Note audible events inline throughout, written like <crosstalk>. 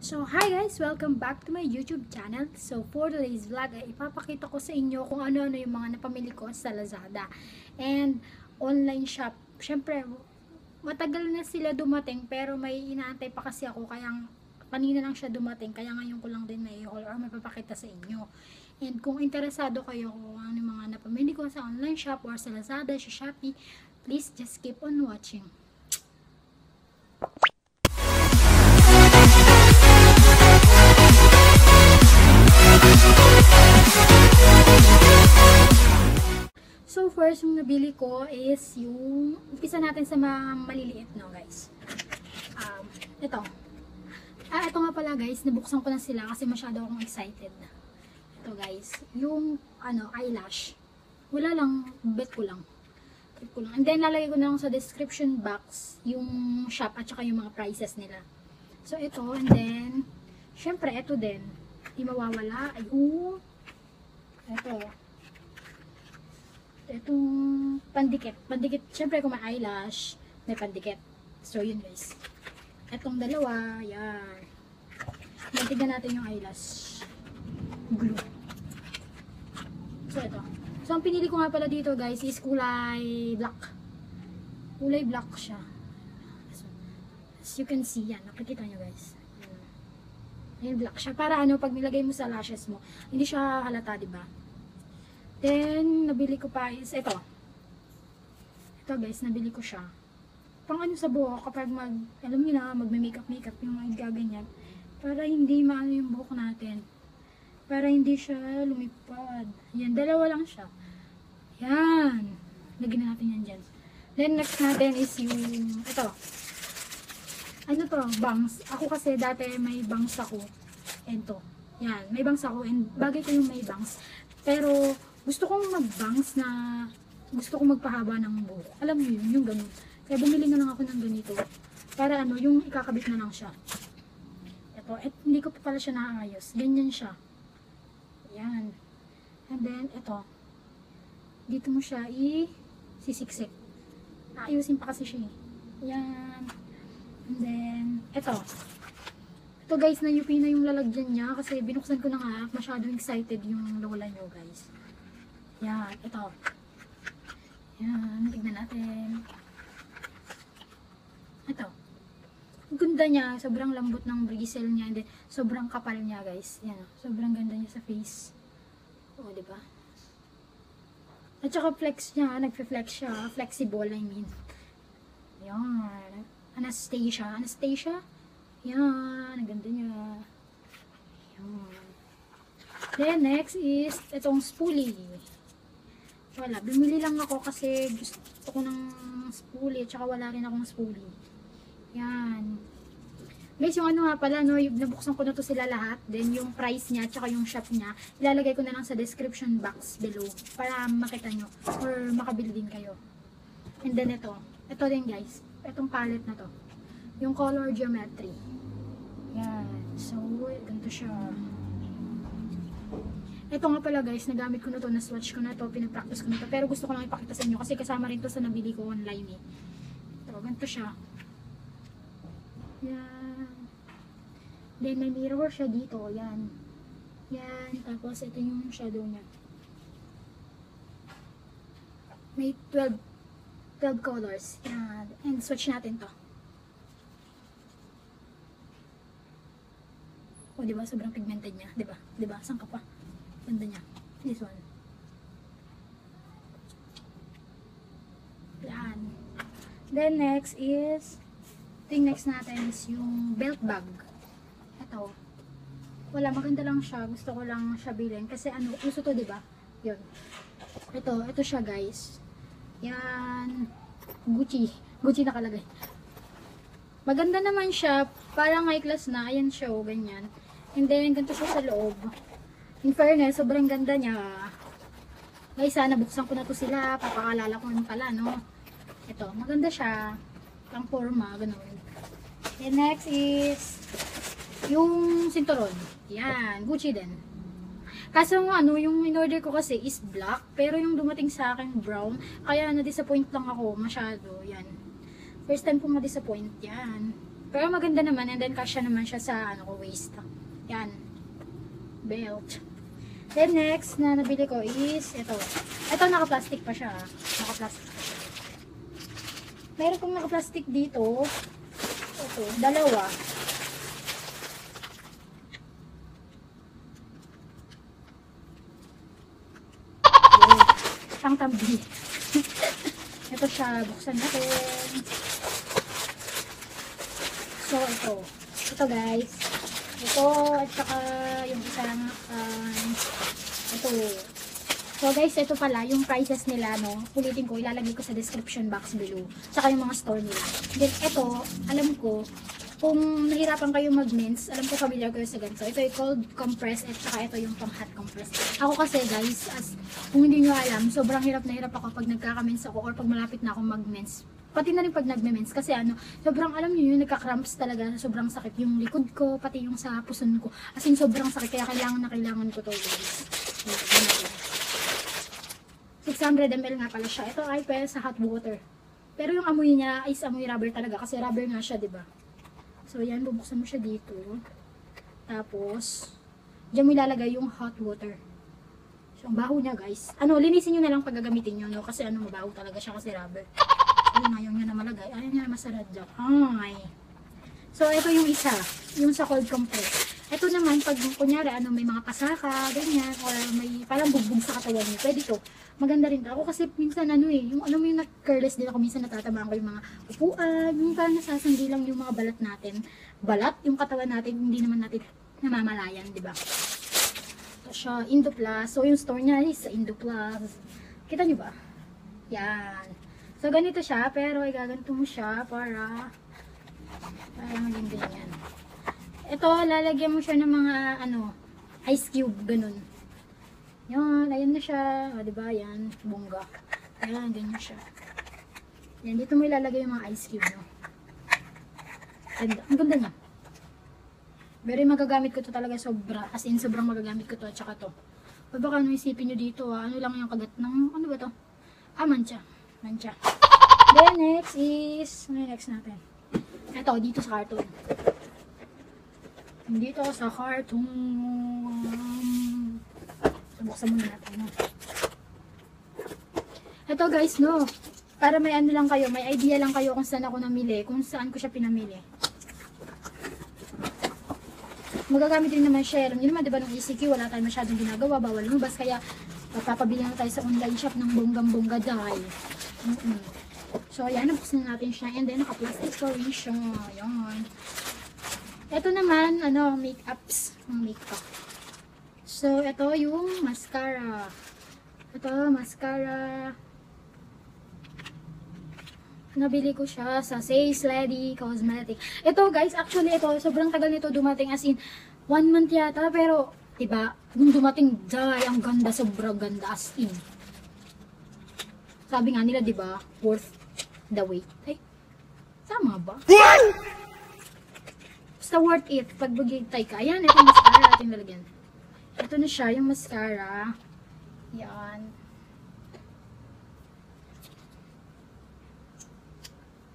So, hi guys! Welcome back to my YouTube channel. So, for today's vlog, ay ipapakita ko sa inyo kung ano-ano yung mga napamili ko sa Lazada. And, online shop. Siyempre, matagal na sila dumating, pero may inaantay pa kasi ako, kaya kanina lang siya dumating, kaya ngayon ko lang din may haul or mapapakita sa inyo. And kung interesado kayo kung ano yung mga napamili ko sa online shop or sa Lazada, sa Shopee, please just keep on watching. First, yung nabili ko is yung, umpisa natin sa mga maliliit, no guys. Um, ito. Ah, ito nga pala guys, nabuksan ko na sila kasi masyado akong excited. Ito guys, yung ano, eyelash. Wala lang, bet ko lang. Bet ko lang. And then, lalagay ko na lang sa description box yung shop at saka yung mga prices nila. So, ito, and then, syempre, ito din. Di mawawala. Ayun. Ito itong pandikit. Pandikit, syempre kung may eyelash, may pandikit. So, yun guys. Itong dalawa, yan. Tignan natin yung eyelash. Glue. So, ito. So, ang pinili ko nga pala dito guys is kulay black. Kulay black siya. So, as you can see, yan. Nakikita nyo guys. Yan. Yan, black siya. Para ano, pag nilagay mo sa lashes mo, hindi siya halata, di ba? Then, nabili ko pa is ito. Ito guys, nabili ko siya. Pang ano sa buhok kapag mag, alam niyo na, magme-makeup makeup yung mga gaganyan. Para hindi maano yung buhok natin. Para hindi siya lumipad. Yan, dalawa lang siya. Yan. Lagyan na natin yan dyan. Then, next natin is yung, ito. Ano to? Bangs. Ako kasi dati may bangs ako. And to. Yan. May bangs ako. And bagay ko yung may bangs. Pero, gusto kong mag-bangs na gusto kong magpahaba ng buhok. Alam niyo yun, yung ganun. Kaya bumili na lang ako ng ganito. Para ano, yung ikakabit na lang siya. Ito, et, hindi ko pa pala siya naayos. Ganyan siya. Yan. And then, ito. Dito mo siya i-sisiksik. Aayusin pa kasi siya eh. Yan. And then, ito. Ito guys, na-UP na yung lalagyan niya kasi binuksan ko na nga. Masyadong excited yung lola nyo guys. Yan, ito. Yan, tignan natin. Ito. Ganda niya, sobrang lambot ng bristle niya, and then sobrang kapal niya, guys. Yan, sobrang ganda niya sa face. Oo, di ba? At saka flex niya, nagfe-flex siya, flexible, I mean. Yan. Anastasia, Anastasia? Yan, ang ganda niya. Yan. Then, next is itong spoolie. Wala, bumili lang ako kasi gusto ko ng spoolie, tsaka wala rin akong spoolie. Yan. Guys, yung ano nga pala, no, yung nabuksan ko na to sila lahat. Then, yung price niya, tsaka yung shop niya, ilalagay ko na lang sa description box below para makita nyo or makabili din kayo. And then, ito. Ito din, guys. Itong palette na to. Yung color geometry. Yan. So, ganito siya. Ito nga pala guys, nagamit ko na to, na-swatch ko na to, pinapractice ko na to. Pero gusto ko lang ipakita sa inyo kasi kasama rin to sa nabili ko online eh. Ito, ganito siya. Yan. Then may mirror siya dito, yan. Yan, tapos ito yung shadow niya. May 12 12 colors. Yan. And swatch natin to. O, di ba? Sobrang pigmented niya. Di ba? Di ba? Saan ka pa? Ganda niya. This one. Yan. Then next is, thing next natin is yung belt bag. Ito. Wala, maganda lang siya. Gusto ko lang siya bilhin. Kasi ano, uso to, di ba? Yun. Ito, ito siya guys. Yan. Gucci. Gucci nakalagay. Maganda naman siya. Parang high class na. Ayan siya, oh, ganyan. And then, ganito siya sa loob. In fairness, sobrang ganda niya. Guys, sana buksan ko na to sila. Papakalala ko naman pala, no? Ito, maganda siya. Pang forma, ganun. And next is yung sinturon. Yan, Gucci din. Kaso ano, yung in-order ko kasi is black, pero yung dumating sa akin brown, kaya na-disappoint lang ako masyado. Yan. First time ko ma-disappoint. Yan. Pero maganda naman, and then kasya naman siya sa, ano ko, waist. Yan. Belt. Then next na nabili ko is ito. Ito naka-plastic pa siya. ah. Naka-plastic. Meron kong naka-plastic dito. Ito, dalawa. Yun. Ang tambi. <laughs> ito siya. Buksan natin. So, ito. Ito guys. Ito, at saka yung isang, um, ito. So guys, ito pala, yung prices nila, no, ulitin ko, ilalagay ko sa description box below. Tsaka yung mga store nila. Then, ito, alam ko, kung nahirapan kayo mag-mince, alam ko familiar kayo sa ganito. Ito yung cold compress at saka ito yung pang hot compress. Ako kasi guys, as kung hindi nyo alam, sobrang hirap na hirap ako pag nagkaka-mince ako or pag malapit na akong mag-mince. Pati na rin pag nagme-mince kasi ano, sobrang alam nyo yun, nagka-cramps talaga, sobrang sakit yung likod ko, pati yung sa puson ko. As in, sobrang sakit, kaya kailangan na kailangan ko to guys. Ito, ito natin. 600 ml nga pala siya. Ito ay pwede sa hot water. Pero yung amoy niya is amoy rubber talaga kasi rubber nga siya, 'di ba? So yan, bubuksan mo siya dito. Tapos diyan mo ilalagay yung hot water. So ang baho niya, guys. Ano, linisin niyo na lang pag gagamitin niyo, no? Kasi ano, mabaho talaga siya kasi rubber. Ayun, ayaw niya na malagay. Ayaw niya na masarad daw. Ay. So, ito yung isa. Yung sa cold compress. Ito naman, pag kunyari, ano, may mga pasaka, ganyan, or may parang bugbog sa katawan niyo, pwede to. Maganda rin. Ako kasi minsan, ano eh, yung ano mo yung nag-careless din ako, minsan natatabaan ko yung mga upuan, yung parang nasasandi lang yung mga balat natin. Balat, yung katawan natin, hindi naman natin namamalayan, di ba? Ito siya, Indoplus. So, yung store niya is sa Indoplus. Kita niyo ba? Yan. So, ganito siya, pero igaganto mo siya para para maging ganyan. Ito, lalagyan mo siya ng mga, ano, ice cube, ganun. Yan, ayan na siya. O, diba? Yan, bongga. Ayan, ganyan siya. Yan, dito mo ilalagay yung mga ice cube, no? Ganda. Ang ganda niya. Very magagamit ko to talaga sobra. As in, sobrang magagamit ko to at saka to. O baka ano isipin nyo dito, ah, ano lang yung kagat ng, ano ba to? Ah, mancha. Mancha. <laughs> Then, next is, ano next natin? Ito, dito sa cartoon. Dito sa cartoon. So, buksan muna natin. Ito guys, no. Para may ano lang kayo, may idea lang kayo kung saan ako namili, kung saan ko siya pinamili. Magagamit din naman siya. Alam niyo naman, di ba, ng ECQ, wala tayong masyadong ginagawa, bawal lumabas, kaya papapabili lang tayo sa online shop ng bonggang-bongga dahil. Mm -mm. So, ayan, nabuksan natin siya. And then, naka-plastic pa rin siya. Ayan. Ito naman, ano, make-ups. Make-up. So, ito yung mascara. Ito, mascara. Nabili ko siya sa Says Lady Cosmetic. Ito, guys, actually, ito, sobrang tagal nito dumating. As in, one month yata. Pero, diba, nung dumating, day, ang ganda, sobrang ganda. As in. Sabi nga nila, di ba, worth the wait. Ay, tama ba? Basta worth it pag bagitay ka. Ayan, ito yung mascara natin lalagyan. Ito na siya, yung mascara. Yan.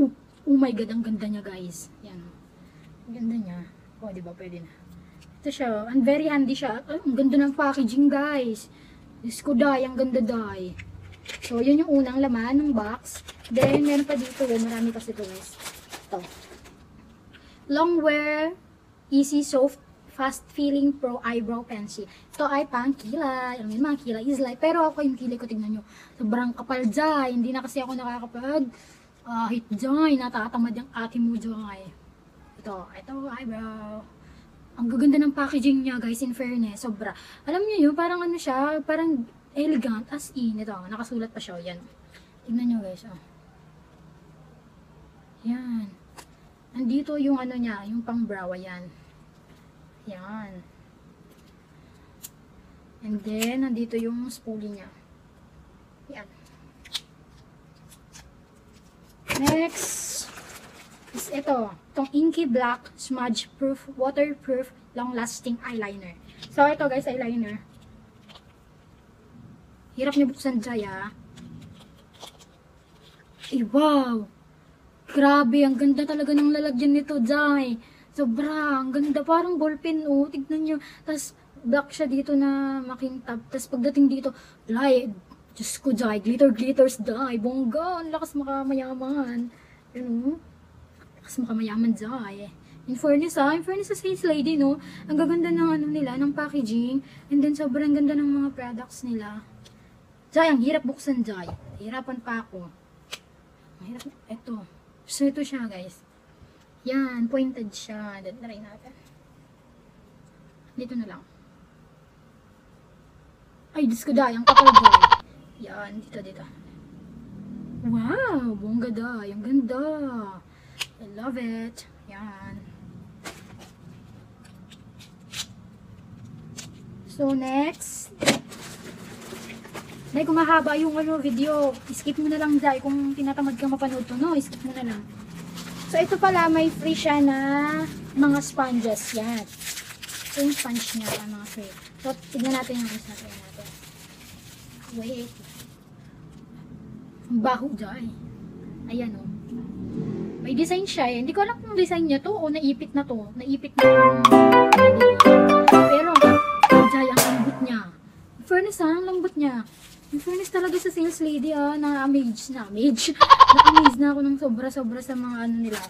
Oh, oh my god, ang ganda niya guys. Yan. Ang ganda niya. Oh, di ba, pwede na. Ito siya, and very handy siya. Ay, ang ganda ng packaging guys. Diyos ko, day, ang ganda day. So, yun yung unang laman ng box. Then, meron pa dito, eh, marami kasi ito guys. Ito. Longwear Easy Soft Fast Feeling Pro Eyebrow Pencil. Ito ay pang kilay. Alam mo mga kilay is light. Pero ako yung kilay ko, tingnan nyo. Sobrang kapal dyan. Hindi na kasi ako nakakapag uh, hit dyan. Natatamad yung ate mo dyan. Ito. Ito, eyebrow. Ang gaganda ng packaging niya, guys, in fairness. Sobra. Alam niyo yun, parang ano siya, parang elegant as in. Ito, nakasulat pa siya. Yan. Tingnan nyo, guys. Oh. Yan. Nandito yung ano niya, yung pang brow, ayan. Yan. And then, nandito yung spoolie niya. Yan. Next is ito. Itong Inky Black Smudge Proof, Waterproof, Long-Lasting Eyeliner. So, ito guys, eyeliner. Hirap niyo buksan dyan, ah. Eh, wow! Grabe, ang ganda talaga ng lalagyan nito, Jai. Sobra, ang ganda. Parang ballpen, oh. Tignan nyo. Tapos, black siya dito na makintab. Tapos, pagdating dito, Jai, Diyos ko, Jai, glitter, glitters, Jai. Bongga, ang lakas makamayaman. Yun, oh. Lakas makamayaman, Jai. In fairness, ah, in fairness sa sales lady, no? Ang gaganda ng ano nila, ng packaging. And then, sobrang ganda ng mga products nila. Jai, ang hirap buksan, Jai. Hirapan pa ako. Mahirap. Ito. So, ito siya, guys. Yan, pointed siya. Try natin. Dito na lang. Ay, Diyos ko, Day. Ang kapal. Yan, dito, dito. Wow, bongga, Day. Ang ganda. I love it. Yan. So, next. Day, kung mahaba yung ano, video, skip mo na lang, Day. Kung tinatamad ka mapanood to, no? Skip mo na lang. So, ito pala, may free siya na mga sponges. Yan. Ito yung sponge niya, mga free. So, tignan natin yung isa. Natin. Wait. Ang baho, Day. Ayan, oh. May design siya eh. Hindi ko alam kung design niya to o naipit na to. Naipit na to. Pero, Jai, ang lambot niya. Fairness ha, ang lambot niya. In fairness talaga sa sales lady ah, na-amaze, na-amaze. <laughs> na-amaze na ako ng sobra-sobra sa mga ano nila.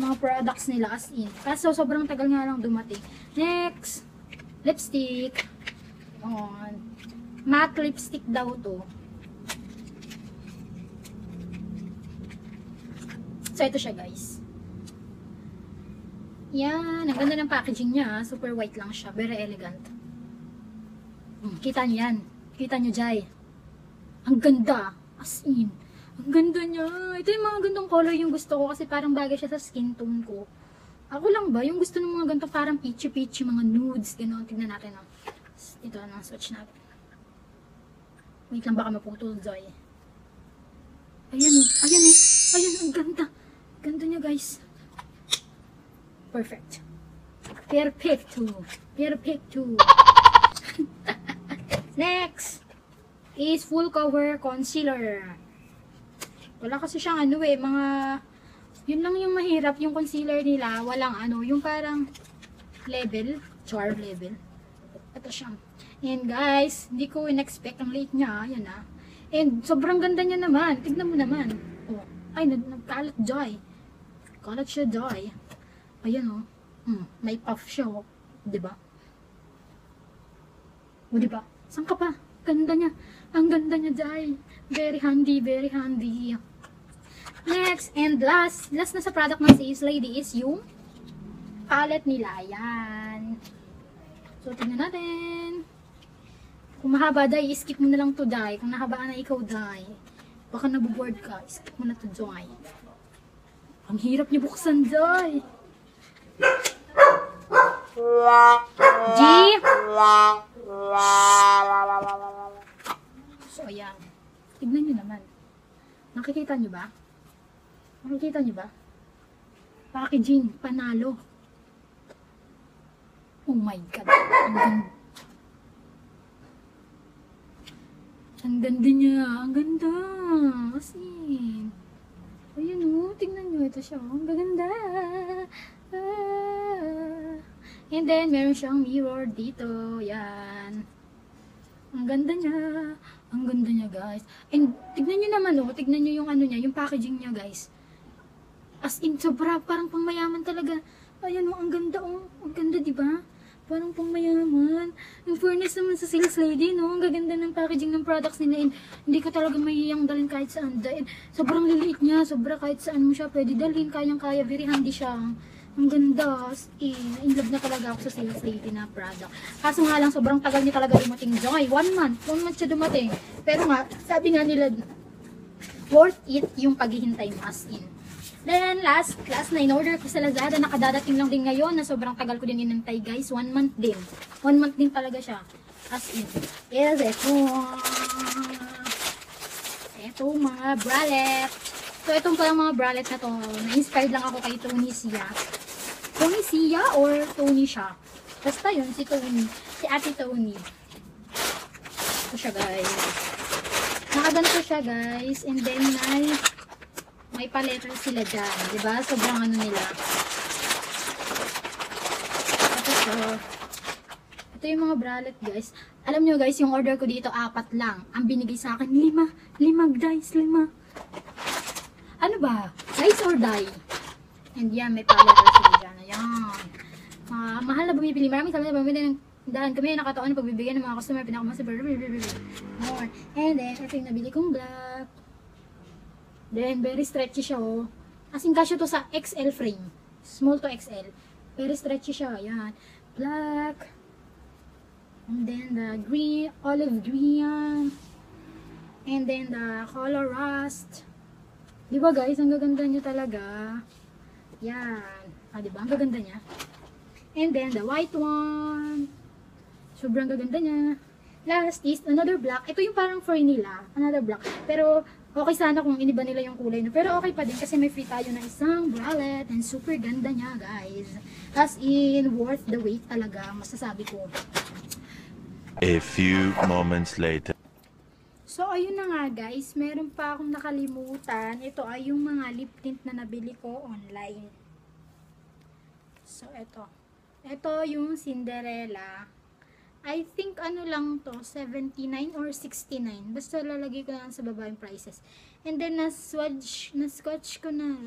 Mga products nila as in. Kaso sobrang tagal nga lang dumating. Next, lipstick. On. Matte lipstick daw to. So, ito siya guys. Yan. Ang ganda ng packaging niya. ah. Super white lang siya. Very elegant. Hmm, kita niyo yan. Kita niyo, Jai. Ang ganda. As in. Ang ganda niya. Ito yung mga gandong color yung gusto ko kasi parang bagay siya sa skin tone ko. Ako lang ba? Yung gusto ng mga ganito parang peachy-peachy, mga nudes. Gano'n. Tingnan natin. Oh. Ito na. Swatch natin. Wait lang baka maputol, Joy. Ayan o. Ayan o. Ayan, ang ganda. Ganda niya, guys. Perfect. Perfecto. Perfecto. <laughs> Next is full cover concealer. Wala kasi siyang ano eh, mga yun lang yung mahirap yung concealer nila, walang ano, yung parang level, char level. Ito siya. And guys, hindi ko in-expect ang late niya, yan ah. And sobrang ganda niya naman. Tignan mo naman. Oh, ay, nag nagkalat joy. Kalat siya joy. Ayan oh. Hmm, may puff siya oh. 'Di ba? O, di ba? Saan ka pa? Ganda niya. Ang ganda niya, Jai. Very handy, very handy. Next, and last, last na sa product ng Sales Lady is yung palette nila. Ayan. So, tingnan natin. Kung mahaba, Dai, skip mo na lang to, Dai. Kung nahabaan na ikaw, Dai. Baka nabuboard ka. Skip mo na to, Dai. Ang hirap niya buksan, Dai. G. Nakikita nyo ba? Nakikita nyo ba? Packaging, panalo. Oh my God. Ang ganda. Ang ganda niya. Ang ganda. Kasi, ayun o. Tingnan nyo. Ito siya. Ang gaganda. Ah. And then, meron siyang mirror dito. Yan. Ang ganda niya. Ang ganda niya, guys. And, tignan nyo naman, oh. Tignan nyo yung ano niya, yung packaging niya, guys. As in, sobra. Parang pangmayaman talaga. Ayan, oh. Ang ganda, oh. Ang ganda, di ba? Parang pangmayaman. Yung fairness naman sa sales lady, no? Ang gaganda ng packaging ng products nila. And, hindi ka talaga mahihiyang dalhin kahit saan. Dahil, sobrang liliit niya. Sobra kahit saan mo siya pwede dalhin. Kayang-kaya. Very handy siya. Ang ganda. As in, love na talaga ako sa sales lady na product. Kaso nga lang, sobrang tagal niya talaga dumating. Joy, one month. One month siya dumating. Pero nga, sabi nga nila, worth it yung paghihintay mo as in. Then, last, last na in-order ko sa Lazada. Nakadadating lang din ngayon na sobrang tagal ko din inantay, guys. One month din. One month din talaga siya. As in. Is ito. Ito, mga bralette. So, itong palang mga bralette na to, na-inspired lang ako kay Tony Sia. Tony Sia or Tony siya? Basta yun, si Tony. Si Ate Tony. Ito siya, guys. Nakaganto siya, guys. And then, may May paletter sila dyan. di ba Sobrang ano nila. Ito. Ito yung mga bralette, guys. Alam nyo, guys, yung order ko dito, apat lang. Ang binigay sa akin, lima. Lima, guys, lima. Ano ba? Dice or die? And yan, may paletter sila dyan. Ayan. Ah, mahal na bumibili. Maraming salamat na bumibili ng dahil kami nakataon ng pagbibigyan ng mga customer. Pinakamasa. More. And then, ito yung nabili kong black. Then, very stretchy siya, oh. As in, kasya to sa XL frame. Small to XL. Very stretchy siya. Ayan. Black. And then, the green, olive green. And then, the color rust. Di ba, guys? Ang gaganda niya talaga. Yan. Ah, di ba? Ang gaganda niya. And then, the white one. Sobrang gaganda niya. Last is another black. Ito yung parang fur nila. Another black. Pero, okay sana kung iniba nila yung kulay. No? Pero okay pa din kasi may free tayo na isang bralette. And super ganda niya, guys. As in, worth the wait talaga. Masasabi ko. A few moments later. So, ayun na nga guys. Meron pa akong nakalimutan. Ito ay yung mga lip tint na nabili ko online. So, ito. Ito yung Cinderella. I think ano lang to, 79 or 69. Basta lalagay ko lang sa baba yung prices. And then, na-swatch, na-swatch ko na,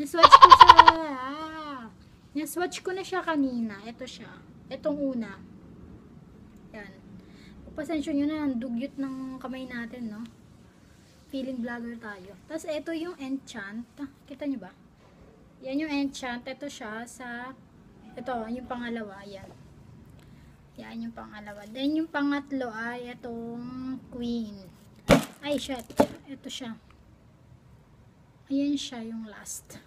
na-swatch ko sa, ah, na-swatch ko na siya kanina. Ito siya. Itong una. Yan. Pasensya nyo na, dugyot ng kamay natin, no? Feeling vlogger tayo. Tapos, ito yung enchant. Kita nyo ba? Yan yung enchant. Ito siya sa, ito, yung pangalawa. Yan. Yan yung pangalawa. Then, yung pangatlo ay itong queen. Ay, shit. Ito siya. Ayan siya yung last.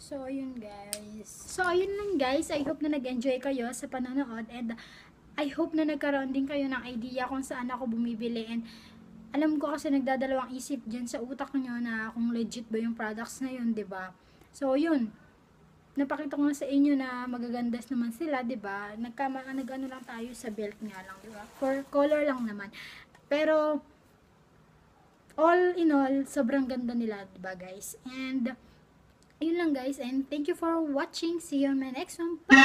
So, ayun guys. So, ayun lang guys. I hope na nag-enjoy kayo sa panonood. And, I hope na nagkaroon din kayo ng idea kung saan ako bumibili. And, alam ko kasi nagdadalawang isip dyan sa utak nyo na kung legit ba yung products na yun, ba So, yun. Napakita ko nga sa inyo na magagandas naman sila, 'di ba Nagkama, nagano lang tayo sa belt nga lang, 'di ba For color lang naman. Pero, all in all, sobrang ganda nila, 'di ba guys? And, yun lang guys. And thank you for watching. See you on my next one. Bye!